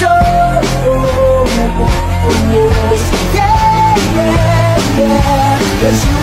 show. Yeah, yeah, yeah.